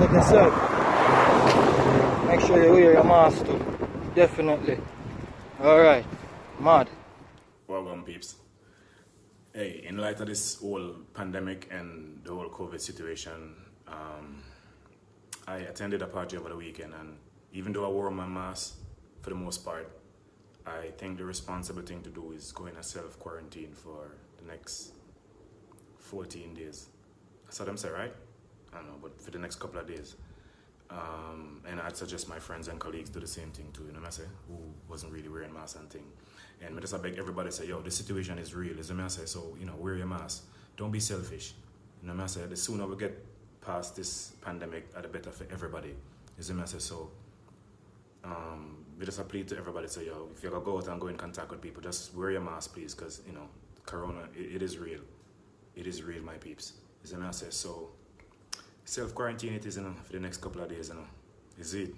yourself. Make sure you wear your mask too. Definitely. Alright. Mad. Welcome, peeps. Hey, in light of this whole pandemic and the whole COVID situation, um, I attended a party over the weekend, and even though I wore my mask for the most part, I think the responsible thing to do is go in a self quarantine for the next 14 days. That's what I'm saying, right? I don't know, but the next couple of days. Um, and I'd suggest my friends and colleagues do the same thing too, you know what I say? Who wasn't really wearing masks and thing. And I just beg everybody say, yo, the situation is real, is what I say? So, you know, wear your mask. Don't be selfish. You know what I say? The sooner we get past this pandemic, the better for everybody. Is what I say? So, um, we just appeal to everybody say, yo, if you're gonna go out and go in contact with people, just wear your mask, please, because, you know, Corona, it, it is real. It is real, my peeps. Is what I say? So, self quarantine it is, you know, for the next couple of days, you know. Is it?